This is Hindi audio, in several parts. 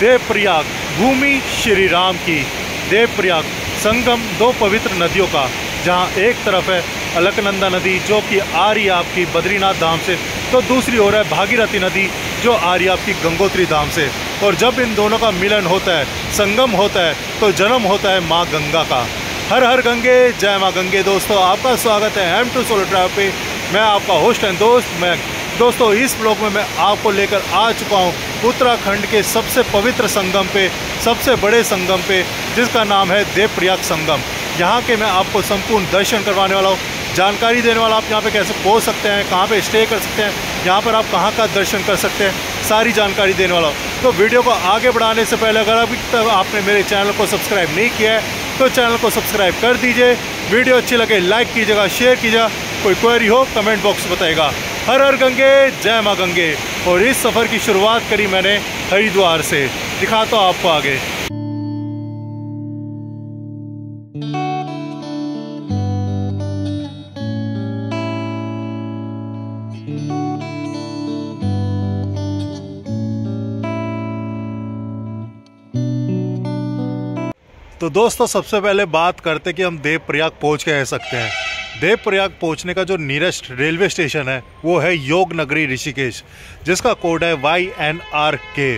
देवप्रयाग, भूमि श्री राम की। देवप्रयाग संगम दो पवित्र नदियों का, जहाँ एक तरफ़ है अलकनंदा नदी, जो कि आ रही आपकी बद्रीनाथ धाम से तो दूसरी ओर है भागीरथी नदी, जो आ रही आपकी गंगोत्री धाम से। और जब इन दोनों का मिलन होता है, संगम होता है तो जन्म होता है माँ गंगा का। हर हर गंगे, जय माँ गंगे दोस्तों, आपका स्वागत है एम टू सोलो ट्रैवल पे। मैं आपका होस्ट एंड दोस्त, मैं दोस्तों, इस ब्लॉग में मैं आपको लेकर आ चुका हूँ उत्तराखंड के सबसे पवित्र संगम पे, सबसे बड़े संगम पे, जिसका नाम है देवप्रयाग संगम। यहाँ के मैं आपको संपूर्ण दर्शन करवाने वाला हूँ। जानकारी देने वाला आप यहाँ पे कैसे पहुँच सकते हैं, कहाँ पे स्टे कर सकते हैं, यहाँ पर आप कहाँ का दर्शन कर सकते हैं, सारी जानकारी देने वाला हूँ। तो वीडियो को आगे बढ़ाने से पहले अगर अभी तक आपने मेरे चैनल को सब्सक्राइब नहीं किया है तो चैनल को सब्सक्राइब कर दीजिए। वीडियो अच्छी लगे, लाइक कीजिएगा, शेयर कीजिएगा। कोई क्वेरी हो, कमेंट बॉक्स बताएगा हर हर गंगे, जय माँ गंगे। और इस सफ़र की शुरुआत करी मैंने हरिद्वार से। दिखाता हूँ आपको आगे। तो दोस्तों, सबसे पहले बात करते कि हम देवप्रयाग पहुँच के रह सकते हैं। देवप्रयाग पहुँचने का जो नियरेस्ट रेलवे स्टेशन है, वो है योग नगरी ऋषिकेश, जिसका कोड है वाई एन आर के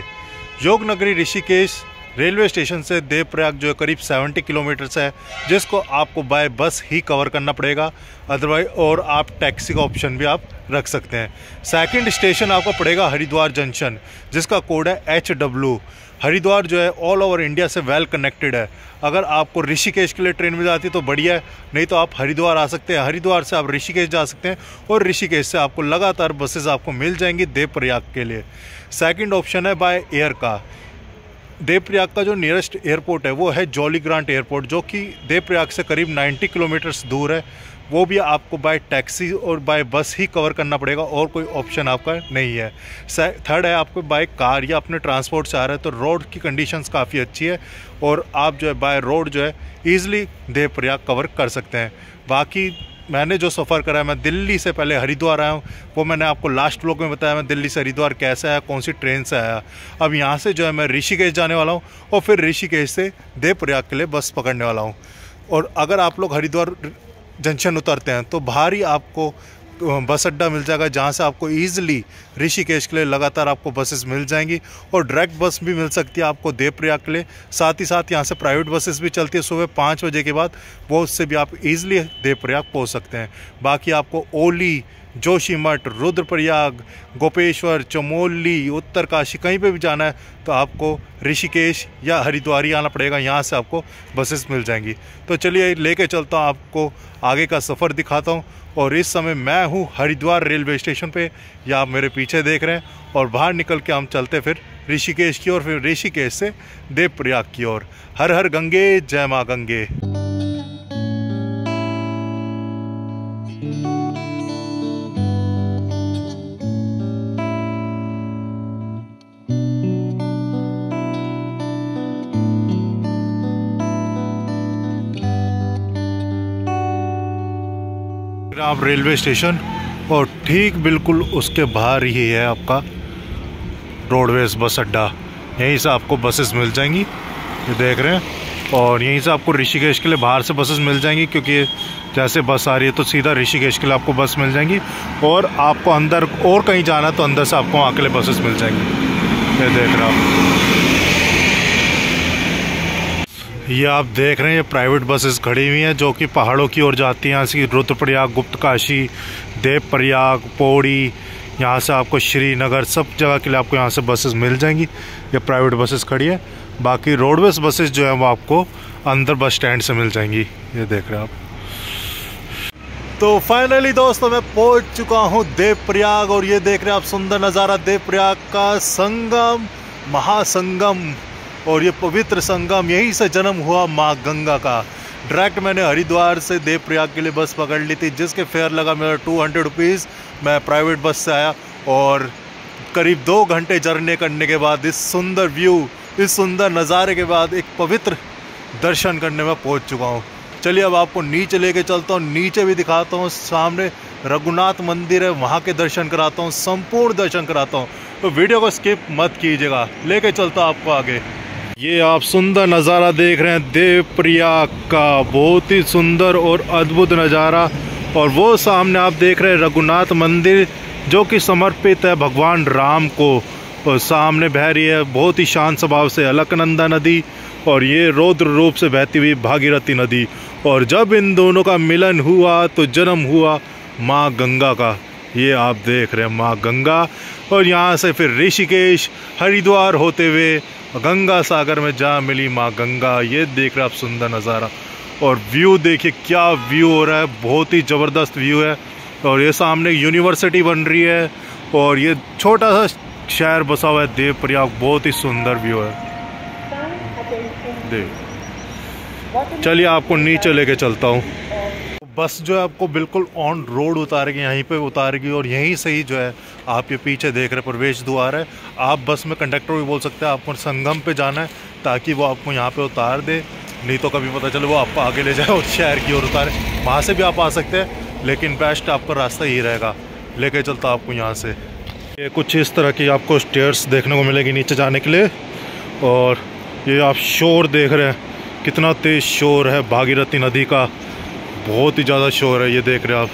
योग नगरी ऋषिकेश रेलवे स्टेशन से देवप्रयाग जो है करीब 70 किलोमीटर है, जिसको आपको बाय बस ही कवर करना पड़ेगा। अदरवाइज़ और आप टैक्सी का ऑप्शन भी आप रख सकते हैं। सेकंड स्टेशन आपको पड़ेगा हरिद्वार जंक्शन, जिसका कोड है एच डब्ल्यू हरिद्वार जो है ऑल ओवर इंडिया से वेल कनेक्टेड है। अगर आपको ऋषिकेश के लिए ट्रेन मिल जाती है तो बढ़िया है, नहीं तो आप हरिद्वार आ सकते हैं। हरिद्वार से आप ऋषिकेश जा सकते हैं और ऋषिकेश से आपको लगातार बसेस आपको मिल जाएँगी देवप्रयाग के लिए। सेकंड ऑप्शन है बाय एयर का। देवप्रयाग का जो नियरेस्ट एयरपोर्ट है, वो है जॉली ग्रांट एयरपोर्ट जो कि देवप्रयाग से करीब 90 किलोमीटर्स दूर है। वो भी आपको बाय टैक्सी और बाय बस ही कवर करना पड़ेगा और कोई ऑप्शन आपका नहीं है। थर्ड है आपको बाय कार या अपने ट्रांसपोर्ट से आ रहे हैं तो रोड की कंडीशंस काफ़ी अच्छी है और आप जो है बाय रोड जो है ईज़िली देवप्रयाग कवर कर सकते हैं। बाकी मैंने जो सफ़र करा है, मैं दिल्ली से पहले हरिद्वार आया हूँ, वो मैंने आपको लास्ट ब्लॉग में बताया, मैं दिल्ली से हरिद्वार कैसे आया, कौन सी ट्रेन से आया। अब यहाँ से जो है मैं ऋषिकेश जाने वाला हूँ और फिर ऋषिकेश से देवप्रयाग के लिए बस पकड़ने वाला हूँ। और अगर आप लोग हरिद्वार जंक्शन उतरते हैं तो ही आपको बस अड्डा मिल जाएगा जहाँ से आपको ईजिली ऋषिकेश के लिए लगातार आपको बसेस मिल जाएँगी और डायरेक्ट बस भी मिल सकती है आपको देवप्रयाग के लिए। साथ ही साथ यहाँ से प्राइवेट बसेस भी चलती है सुबह पाँच बजे के बाद, वो उससे भी आप ईजिली देवप्रयाग पहुँच सकते हैं। बाकी आपको ओली जोशीमठ रुद्रप्रयाग, गोपेश्वर, चमोली, उत्तरकाशी, कहीं पे भी जाना है तो आपको ऋषिकेश या हरिद्वार ही आना पड़ेगा। यहाँ से आपको बसेस मिल जाएँगी। तो चलिए, लेके चलता हूँ आपको। आगे का सफ़र दिखाता हूँ। और इस समय मैं हूँ हरिद्वार रेलवे स्टेशन पे। या आप मेरे पीछे देख रहे हैं। और बाहर निकल के हम चलते फिर ऋषिकेश की ओर, फिर ऋषिकेश से देवप्रयाग की ओर। हर हर गंगे, जय माँ गंगे। आप रेलवे स्टेशन और ठीक बिल्कुल उसके बाहर ही है आपका रोडवेज़ बस अड्डा। यहीं से आपको बसेस मिल जाएँगी, ये देख रहे हैं। और यहीं से आपको ऋषिकेश के लिए बाहर से बसेस मिल जाएँगी, क्योंकि जैसे बस आ रही है तो सीधा ऋषिकेश के लिए आपको बस मिल जाएँगी। और आपको अंदर और कहीं जाना तो अंदर से आपको वहाँ के लिए बसेस मिल जाएँगी। ये देख रहे आप। ये आप देख रहे हैं, ये प्राइवेट बसेस खड़ी हुई हैं जो कि पहाड़ों की ओर जाती हैं। यहाँ से रुद्रप्रयाग गुप्त काशी देवप्रयाग, पौड़ी, यहाँ से आपको श्रीनगर, सब जगह के लिए आपको यहाँ से बसेस मिल जाएँगी। ये प्राइवेट बसेस खड़ी है। बाकी रोडवेज़ बसेस जो है वो आपको अंदर बस स्टैंड से मिल जाएँगी। ये देख रहे हैं आप। तो फाइनली दोस्तों, मैं पहुँच चुका हूँ देवप्रयाग और ये देख रहे हैं आप सुंदर नज़ारा। देवप्रयाग का संगम, महासंगम। और ये पवित्र संगम यहीं से जन्म हुआ माँ गंगा का। डायरेक्ट मैंने हरिद्वार से देवप्रयाग के लिए बस पकड़ ली थी, जिसके फेयर लगा मेरा टू हंड्रेड रुपीज़ मैं प्राइवेट बस से आया और करीब दो घंटे जर्नी करने के बाद, इस सुंदर व्यू इस सुंदर नज़ारे के बाद एक पवित्र दर्शन करने में पहुँच चुका हूँ। चलिए अब आपको नीचे लेके चलता हूँ, नीचे भी दिखाता हूँ, सामने रघुनाथ मंदिर है, वहाँ के दर्शन कराता हूँ, संपूर्ण दर्शन कराता हूँ। तो वीडियो को स्किप मत कीजिएगा, लेके चलता हूँ आपको आगे। ये आप सुंदर नज़ारा देख रहे हैं। देव प्रयाग का बहुत ही सुंदर और अद्भुत नज़ारा। और वो सामने आप देख रहे हैं रघुनाथ मंदिर, जो कि समर्पित है भगवान राम को। और सामने बह रही है बहुत ही शांत स्वभाव से अलकनंदा नदी, और ये रौद्र रूप से बहती हुई भागीरथी नदी। और जब इन दोनों का मिलन हुआ तो जन्म हुआ माँ गंगा का। ये आप देख रहे हैं माँ गंगा। और यहाँ से फिर ऋषिकेश, हरिद्वार होते हुए गंगा सागर में जा मिली माँ गंगा, ये देख रहे आप सुंदर नज़ारा। और व्यू देखिए, क्या व्यू हो रहा है, बहुत ही ज़बरदस्त व्यू है। और ये सामने यूनिवर्सिटी बन रही है, और ये छोटा सा शहर बसा हुआ है देव प्रयाग बहुत ही सुंदर व्यू है। देव चलिए, आपको नीचे लेके चलता हूँ। बस जो है आपको बिल्कुल ऑन रोड उतारेगी, यहीं पे उतारेगी और यहीं से ही जो है आप ये पीछे देख रहे प्रवेश द्वार है। आप बस में कंडक्टर भी बोल सकते हैं, आपको संगम पे जाना है ताकि वो आपको यहाँ पे उतार दे। नहीं तो कभी पता चले वो आपको आगे ले जाए और शहर की ओर उतारे। वहाँ से भी आप आ सकते हैं, लेकिन बेस्ट आपका रास्ता यही रहेगा। लेके चलता आपको यहाँ से। ये कुछ इस तरह की आपको स्टेयर्स देखने को मिलेगी नीचे जाने के लिए। और ये आप शोर देख रहे हैं, कितना तेज़ शोर है भागीरथी नदी का। बहुत ही ज़्यादा शोर है, ये देख रहे आप।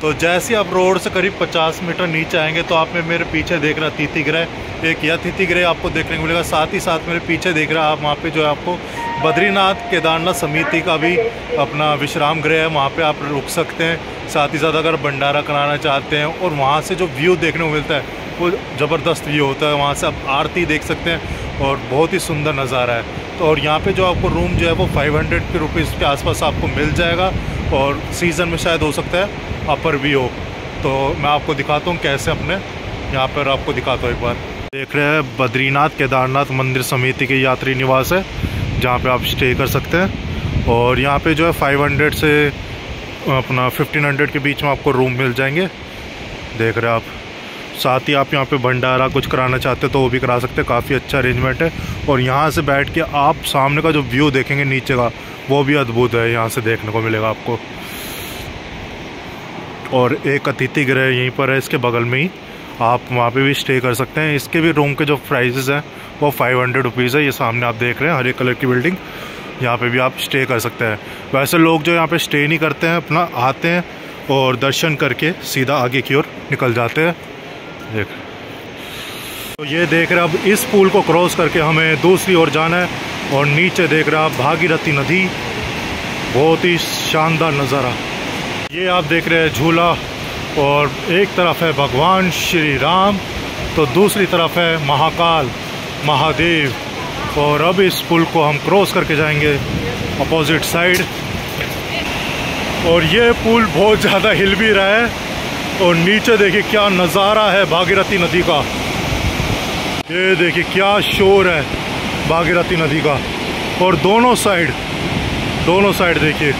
तो जैसे आप रोड से करीब 50 मीटर नीचे आएँगे तो आप में मेरे पीछे देख रहा तिथि ग्रह एक यह तिथि ग्रह आपको देखने को मिलेगा, साथ ही साथ मेरे पीछे देख रहा आप, वहाँ पे जो है आपको बद्रीनाथ केदारनाथ समिति का भी अपना विश्राम गृह है, वहाँ पे आप रुक सकते हैं। साथ ही साथ अगर भंडारा कराना चाहते हैं, और वहाँ से जो व्यू देखने को मिलता है, वो ज़बरदस्त व्यू होता है, वहाँ से आप आरती देख सकते हैं, और बहुत ही सुंदर नज़ारा है। तो और यहाँ पे जो आपको रूम जो है वो 500 हंड्रेड के रुपीज़ के आसपास आपको मिल जाएगा और सीज़न में शायद हो सकता है अपर भी हो। तो मैं आपको दिखाता हूँ कैसे अपने यहाँ पर आपको दिखाता हूँ एक बार। देख रहे हैं बद्रीनाथ केदारनाथ मंदिर समिति के यात्री निवास है, जहाँ पर आप स्टे कर सकते हैं। और यहाँ पर जो है 500 से, अपना 1500 के बीच में आपको रूम मिल जाएँगे। देख रहे हैं आप। साथ ही आप यहाँ पे भंडारा कुछ कराना चाहते हैं तो वो भी करा सकते हैं। काफ़ी अच्छा अरेंजमेंट है और यहाँ से बैठ के आप सामने का जो व्यू देखेंगे नीचे का, वो भी अद्भुत है यहाँ से देखने को मिलेगा आपको। और एक अतिथि गृह यहीं पर है इसके बगल में ही। आप वहाँ पे भी स्टे कर सकते हैं। इसके भी रूम के जो प्राइजेज़ हैं, वो फाइव हंड्रेड रुपीज़ है। ये सामने आप देख रहे हैं, हरे कलर की बिल्डिंग यहाँ पे भी आप स्टे कर सकते हैं। वैसे लोग जो यहाँ पे स्टे नहीं करते हैं, अपना आते हैं और दर्शन करके सीधा आगे की ओर निकल जाते हैं। देख तो ये देख रहे अब इस पुल को क्रॉस करके हमें दूसरी ओर जाना है और नीचे देख रहे आप भागीरथी नदी। बहुत ही शानदार नज़ारा। ये आप देख रहे हैं झूला और एक तरफ़ है भगवान श्री राम तो दूसरी तरफ़ है महाकाल, महादेव। और अब इस पुल को हम क्रॉस करके जाएँगे अपोजिट साइड। और ये पुल बहुत ज़्यादा हिल भी रहा है। और नीचे देखिए क्या नज़ारा है भागीरथी नदी का। ये देखिए क्या शोर है भागीरथी नदी का। और दोनों साइड दोनों साइड देखिए।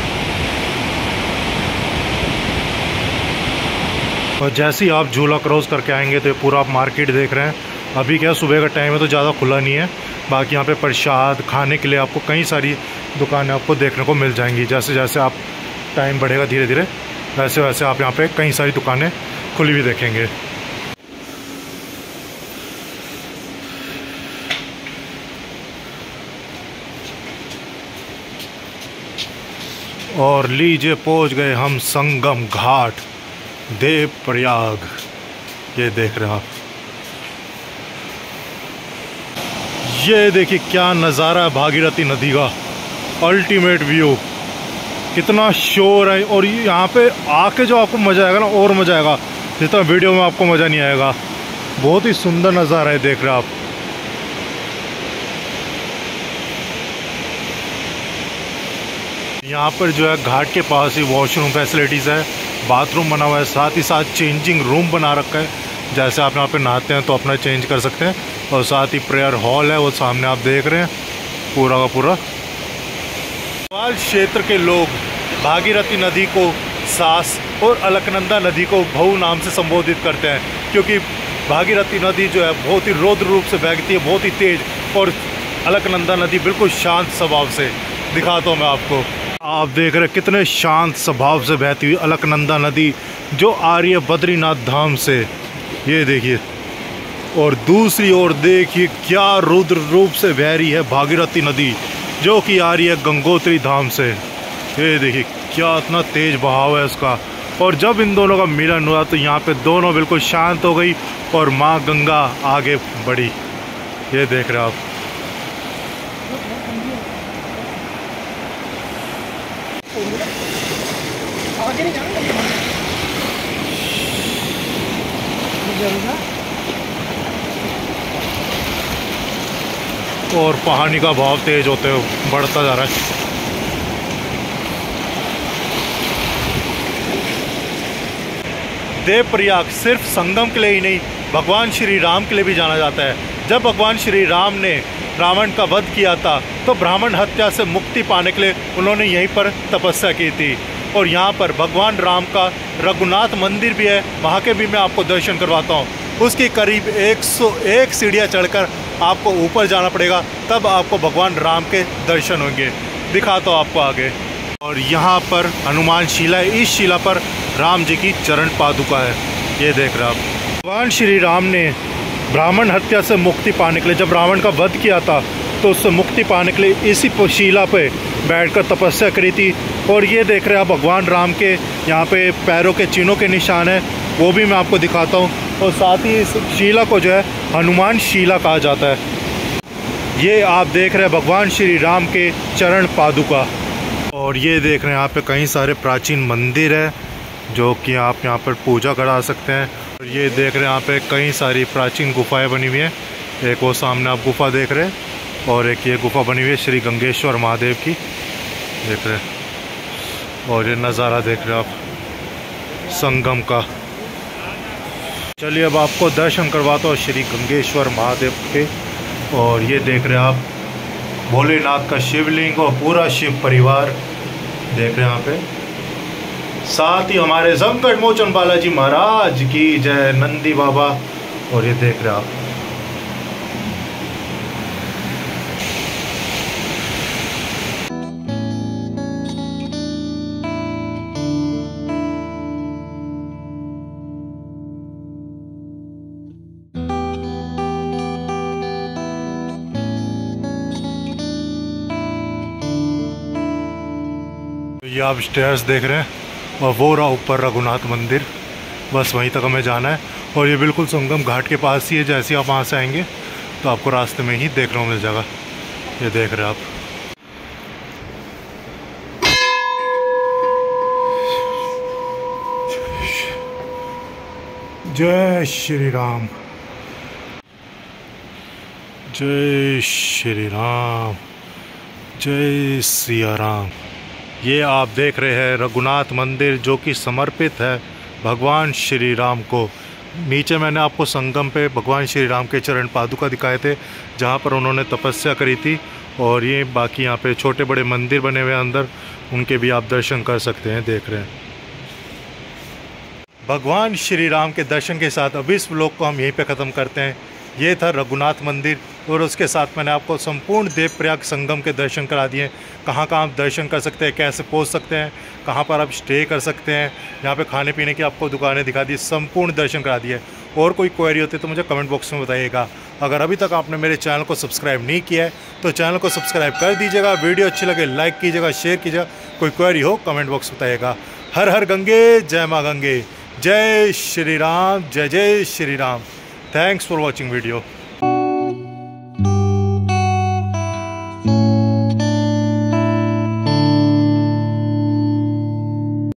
और जैसे ही आप झूला क्रॉस करके आएँगे तो पूरा आप मार्केट देख रहे हैं। अभी क्या सुबह का टाइम है तो ज़्यादा खुला नहीं है। बाकी यहाँ पे प्रसाद, खाने के लिए आपको कई सारी दुकानें आपको देखने को मिल जाएँगी। जैसे जैसे आप टाइम बढ़ेगा धीरे धीरे वैसे वैसे आप यहाँ पे कई सारी दुकानें खुली हुई देखेंगे। और लीजिए पहुँच गए हम संगम घाट देव प्रयाग ये देख रहे हैं आप। ये देखिए क्या नज़ारा है भागीरथी नदी का अल्टीमेट व्यू कितना शोर है और यहाँ पे आके जो आपको मज़ा आएगा ना, और मज़ा आएगा। जितना वीडियो में आपको मज़ा नहीं आएगा। बहुत ही सुंदर नज़ारा है, देख रहे आप। यहाँ पर जो है, घाट के पास ही वॉशरूम फैसिलिटीज़ है। बाथरूम बना हुआ है, साथ ही साथ चेंजिंग रूम बना रखा है। जैसे आप यहाँ पे नहाते हैं तो अपना चेंज कर सकते हैं। और साथ ही प्रेयर हॉल है, वो सामने आप देख रहे हैं। पूरा का पूरा। क्षेत्र के लोग भागीरथी नदी को सास और अलकनंदा नदी को भऊ नाम से संबोधित करते हैं, क्योंकि भागीरथी नदी जो है बहुत ही रौद्र रूप से बहती है, बहुत ही तेज़ और अलकनंदा नदी बिल्कुल शांत स्वभाव से दिखाता हूँ मैं आपको। आप देख रहे कितने शांत स्वभाव से बहती हुई अलकनंदा नदी जो आ रही है बद्रीनाथ धाम से, ये देखिए। और दूसरी ओर देखिए क्या रुद्र रूप से बह रही है भागीरथी नदी, जो कि आ रही है गंगोत्री धाम से। ये देखिए, क्या इतना तेज बहाव है उसका और जब इन दोनों का मिलन हुआ तो यहाँ पे दोनों बिल्कुल शांत हो गई और माँ गंगा आगे बढ़ी। ये देख रहे आप। और पानी का भाव तेज होते हुए बढ़ता जा रहा है। देव प्रयाग सिर्फ़ संगम के लिए ही नहीं, भगवान श्री राम के लिए भी जाना जाता है। जब भगवान श्री राम ने रावण का वध किया था तो ब्राह्मण हत्या से मुक्ति पाने के लिए उन्होंने यहीं पर तपस्या की थी। और यहाँ पर भगवान राम का रघुनाथ मंदिर भी है, वहाँ के भी मैं आपको दर्शन करवाता हूँ। उसकी करीब 101 सीढ़ियाँ चढ़कर आपको ऊपर जाना पड़ेगा, तब आपको भगवान राम के दर्शन होंगे। दिखाता हूँ आपको आगे। और यहाँ पर हनुमान शिला इस शिला पर राम जी की चरण पादुका है। ये देख रहे आप। भगवान श्री राम ने ब्राह्मण हत्या से मुक्ति पाने के लिए, जब रावण का वध किया था तो उससे मुक्ति पाने के लिए इसी शिला पे बैठकर तपस्या करी थी। और ये देख रहे हैं आप, भगवान राम के यहाँ पे पैरों के चिन्हों के निशान हैं, वो भी मैं आपको दिखाता हूँ। और साथ ही इस शिला को जो है, हनुमान शिला कहा जाता है। ये आप देख रहे हैं भगवान श्री राम के चरण पादुका। और ये देख रहे हैं यहाँ पे कई सारे प्राचीन मंदिर है। जो कि आप यहाँ पर पूजा करा सकते हैं। और ये देख रहे हैं यहाँ पे कई सारी प्राचीन गुफाएँ बनी हुई हैं। एक वो सामने आप गुफा देख रहे हैं और एक ये गुफा बनी हुई है श्री गंगेश्वर महादेव की। देख रहे हैं। और ये नज़ारा देख रहे आप, संगम का। चलिए अब आपको दर्शन करवाता हूँ श्री गंगेश्वर महादेव के। और ये देख रहे हैं आप, भोलेनाथ का शिवलिंग और पूरा शिव परिवार देख रहे हैं यहाँ पे। साथ ही हमारे संकट मोचन बालाजी महाराज की जय, नंदी बाबा। और ये देख रहे आप। ये आप स्टेयर्स देख रहे हैं। और वो रहा ऊपर रघुनाथ मंदिर। बस वहीं तक हमें जाना है। और ये बिल्कुल संगम घाट के पास ही है, जैसे आप वहाँ से आएँगे तो आपको रास्ते में ही देख रहा हूँ मिल जाएगा। ये देख रहे आप। जय श्री राम। जय श्री राम। जय सिया राम। ये आप देख रहे हैं रघुनाथ मंदिर जो कि समर्पित है भगवान श्री राम को। नीचे मैंने आपको संगम पे भगवान श्री राम के चरण पादुका दिखाए थे, जहाँ पर उन्होंने तपस्या करी थी और ये बाकी यहाँ पे छोटे बड़े मंदिर बने हुए अंदर, उनके भी आप दर्शन कर सकते हैं, देख रहे हैं। भगवान श्री राम के दर्शन के साथ अभी इस ब्लॉग को हम यहीं पे ख़त्म करते हैं। ये था रघुनाथ मंदिर और उसके साथ मैंने आपको संपूर्ण देवप्रयाग संगम के दर्शन करा दिए। कहाँ कहाँ आप दर्शन कर सकते हैं, कैसे पहुँच सकते हैं, कहाँ पर आप स्टे कर सकते हैं, यहाँ पे खाने पीने की आपको दुकानें दिखा दी, संपूर्ण दर्शन करा दिए। और कोई क्वेरी होती है तो मुझे कमेंट बॉक्स में बताइएगा। अगर अभी तक आपने मेरे चैनल को सब्सक्राइब नहीं किया है तो चैनल को सब्सक्राइब कर दीजिएगा, वीडियो अच्छी लगे लाइक कीजिएगा शेयर कीजिएगा, कोई क्वेरी हो कमेंट बॉक्स बताइएगा। हर हर गंगे, जय माँ गंगे, जय श्री राम, जय जय Shri Ram. Thanks for watching video